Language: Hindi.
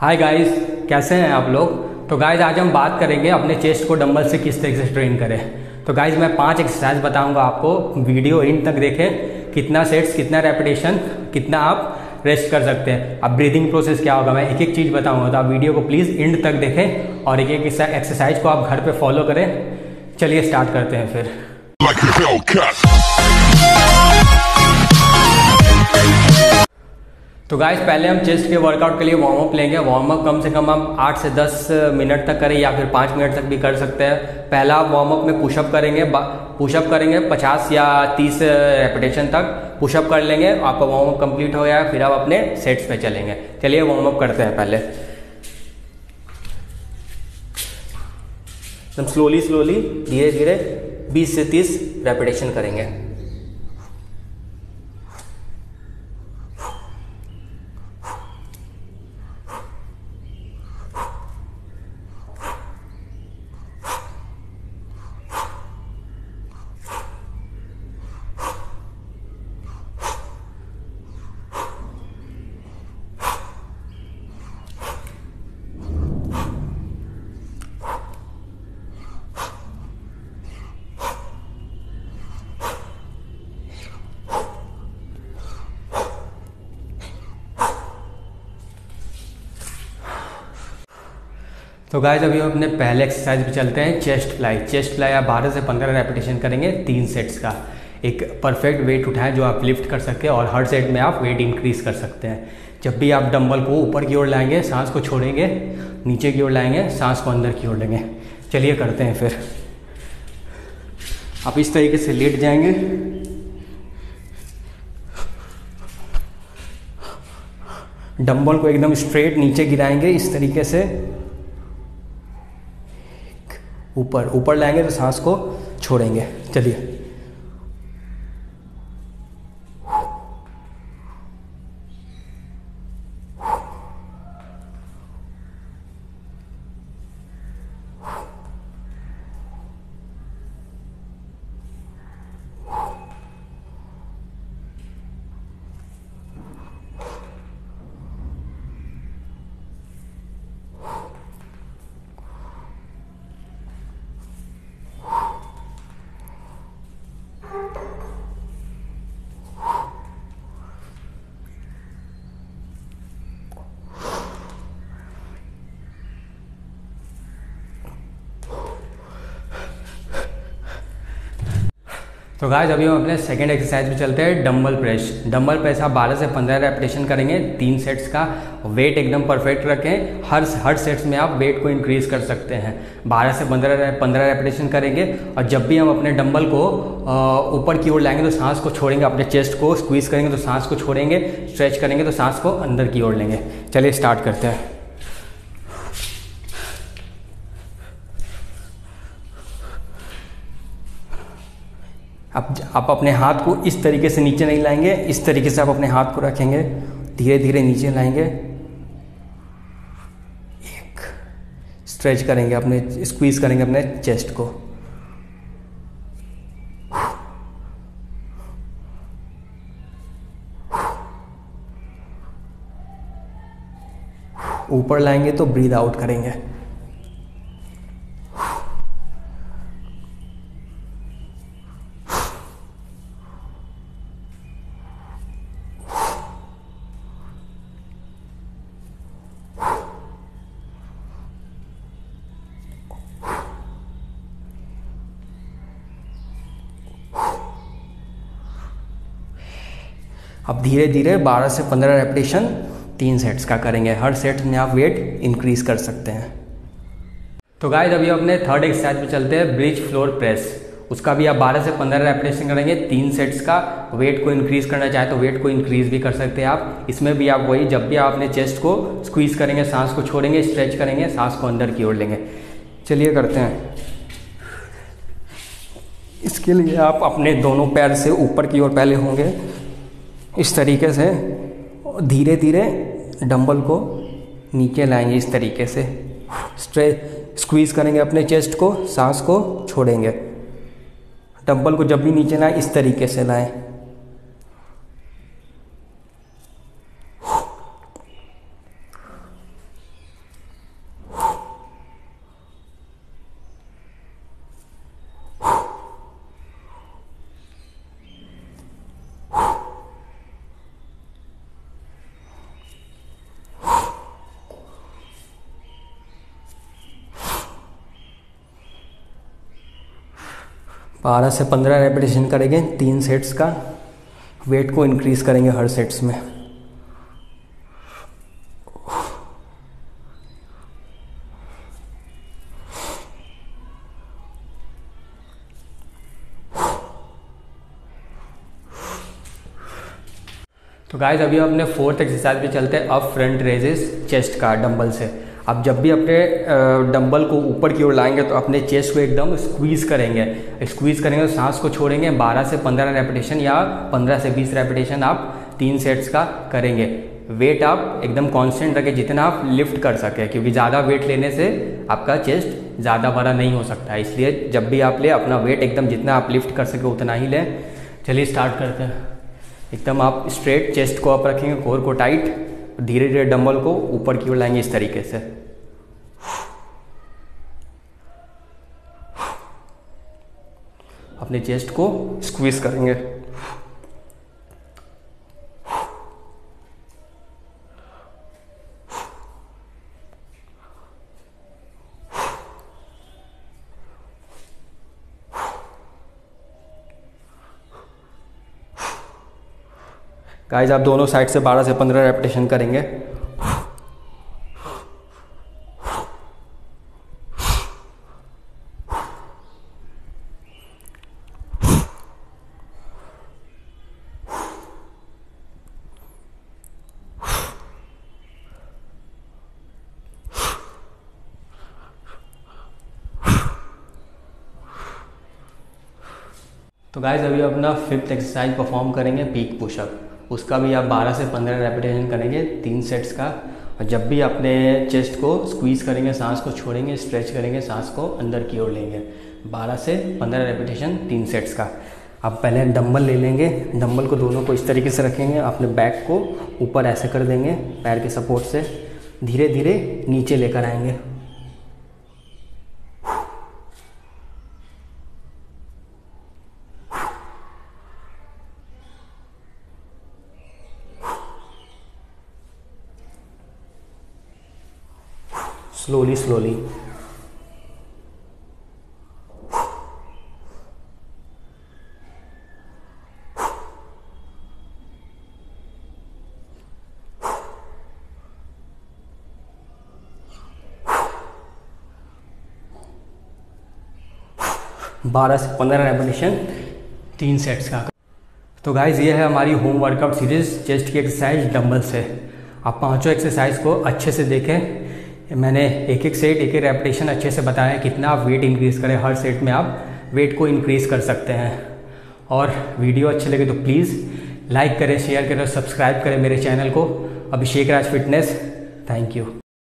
हाय गाइस कैसे हैं आप लोग? तो गाइस आज हम बात करेंगे अपने चेस्ट को डंबल से किस तरीके से ट्रेन करें। तो गाइस मैं पाँच एक्सरसाइज बताऊँगा आपको। वीडियो इन तक देखें कितना सेट्स कितना रेपिटेशन कितना आप रेस्ट कर सकते हैं। अब ब्रीदिंग प्रोसेस क्या होगा? मैं एक एक चीज़ बताऊँगा। तो आप वीडियो को प्लीज़ इंड तक देखें और एक एक एक्सरसाइज को आप घर पे फॉलो करें। चलिए स्टार्ट करते हैं फिर। Like तो गाइस पहले हम चेस्ट के वर्कआउट के लिए वार्म अप लेंगे। वार्म अप कम से कम हम 8 से 10 मिनट तक करें या फिर 5 मिनट तक भी कर सकते हैं। पहला वार्म अप में पुशअप करेंगे पुशअप करेंगे 50 या 30 रेपिटेशन तक। पुशअप कर लेंगे, आपका वार्म अप कंप्लीट हो गया फिर आप अपने सेट्स पे चलेंगे। चलिए वार्म अप करते हैं पहले। स्लोली स्लोली धीरे धीरे 20 से 30 रेपिटेशन करेंगे। तो गाइज़ अभी हम अपने पहले एक्सरसाइज पे चलते हैं चेस्ट फ्लाई चेस्ट फ्लाई आप बारह से पंद्रह रेपिटेशन करेंगे तीन सेट्स का। एक परफेक्ट वेट उठाएँ जो आप लिफ्ट कर सकते हैं और हर सेट में आप वेट इंक्रीज कर सकते हैं। जब भी आप डंबल को ऊपर की ओर लाएँगे, सांस को छोड़ेंगे, नीचे की ओर लाएँगे, सांस को अंदर की ओर लेंगे। चलिए करते हैं फिर। आप इस तरीके से लेट जाएँगे। डंबल को एकदम स्ट्रेट नीचे गिराएँगे, इस तरीके से। ऊपर ऊपर लाएँगे तो सांस को छोड़ेंगे। चलिए। तो गाइस अभी हम अपने सेकेंड एक्सरसाइज में चलते हैं डम्बल प्रेस डम्बल प्रेस आप 12 से 15 रेपिटेशन करेंगे, तीन सेट्स का वेट एकदम परफेक्ट रखें. हर हर सेट्स में आप वेट को इंक्रीज कर सकते हैं. 12 से 15 पंद्रह रेपिटेशन करेंगे और जब भी हम अपने डम्बल को ऊपर की ओर लाएँगे तो सांस को छोड़ेंगे, अपने चेस्ट को स्क्वीज करेंगे तो सांस को छोड़ेंगे स्ट्रेच करेंगे तो सांस को अंदर की ओर लेंगे. चलिए स्टार्ट करते हैं. आप आप अपने हाथ को इस तरीके से नीचे नहीं लाएँगे, इस तरीके से आप अपने हाथ को रखेंगे धीरे धीरे नीचे लाएँगे। एक स्ट्रेच करेंगे अपने स्क्वीज करेंगे अपने चेस्ट को। ऊपर लाएँगे तो ब्रीद आउट करेंगे। अब धीरे धीरे 12 से 15 रेपिटेशन तीन सेट्स का करेंगे। हर सेट में आप वेट इंक्रीज कर सकते हैं। तो गाइस अभी अपने थर्ड एक्सरसाइज पे चलते हैं ब्रिज फ्लोर प्रेस उसका भी आप 12 से 15 रेपिटेशन करेंगे, तीन सेट्स का वेट को इंक्रीज करना चाहे तो वेट को इंक्रीज भी कर सकते हैं आप। इसमें भी आप वही, जब भी आप अपने चेस्ट को स्क्वीज करेंगे, सांस को छोड़ेंगे स्ट्रेच करेंगे, सांस को अंदर की ओर लेंगे। चलिए करते हैं। इसके लिए आप अपने दोनों पैर से ऊपर की ओर पहले होंगे। इस तरीके से धीरे धीरे डंबल को नीचे लाएँगे, इस तरीके से। स्ट्रे स्क्वीज करेंगे अपने चेस्ट को, सांस को, छोड़ेंगे। डंबल को जब भी नीचे लाएँ, इस तरीके से लाएँ। बारह से पंद्रह रेपिटेशन करेंगे, तीन सेट्स का। वेट को इंक्रीज करेंगे हर सेट्स में। तो गाइज़ अभी अपने फोर्थ एक्सरसाइज पे चलते हैं अप फ्रंट रेजेस चेस्ट का डंबल से अब जब भी अपने डंबल को ऊपर की ओर लाएँगे तो अपने चेस्ट को एकदम स्क्वीज करेंगे। स्क्वीज करेंगे तो सांस को छोड़ेंगे। 12 से 15 रेपिटेशन या 15 से 20 रेपिटेशन आप तीन सेट्स का करेंगे। वेट आप एकदम कांस्टेंट रखें, जितना आप लिफ्ट कर सकें, क्योंकि ज़्यादा वेट लेने से आपका चेस्ट ज़्यादा बड़ा नहीं हो सकता। इसलिए जब भी आप ले, अपना वेट एकदम जितना आप लिफ्ट कर सके, उतना ही लें। चलिए स्टार्ट करते हैं। एकदम आप स्ट्रेट चेस्ट को अप रखेंगे कोर को टाइट धीरे धीरे डम्बल को ऊपर की ओर लाएँगे इस तरीके से। अपने चेस्ट को स्क्वीज करेंगे। गाइज़ आप दोनों साइड से 12 से 15 रेपिटेशन करेंगे। तो गाइज़ अभी अपना फिफ्थ एक्सरसाइज परफॉर्म करेंगे पीक पुशअप उसका भी आप 12 से 15 रेपिटेशन करेंगे, तीन सेट्स का। और जब भी अपने चेस्ट को स्क्वीज़ करेंगे, सांस को छोड़ेंगे स्ट्रेच करेंगे, सांस को अंदर की ओर लेंगे। 12 से 15 रेपिटेशन तीन सेट्स का। अब पहले डंबल ले लेंगे। डंबल को दोनों को इस तरीके से रखेंगे। अपने बैक को ऊपर ऐसे कर देंगे, पैर के सपोर्ट से। धीरे धीरे नीचे लेकर आएँगे। Slowly slowly. बारह से पंद्रह रेपटेशन तीन सेट्स का। तो गाइज़ ये है हमारी होम वर्कआउट सीरीज़ चेस्ट की एक्सरसाइज डंबल से। आप पाँचों एक्सरसाइज को अच्छे से देखें। मैंने एक एक सेट एक एक रेपटेशन अच्छे से बताया है कितना आप वेट इंक्रीज़ करें हर सेट में आप वेट को इंक्रीज़ कर सकते हैं। और वीडियो अच्छे लगे तो प्लीज़ लाइक करें शेयर करें सब्सक्राइब करें मेरे चैनल को। Abhishek Raj Fitness thank you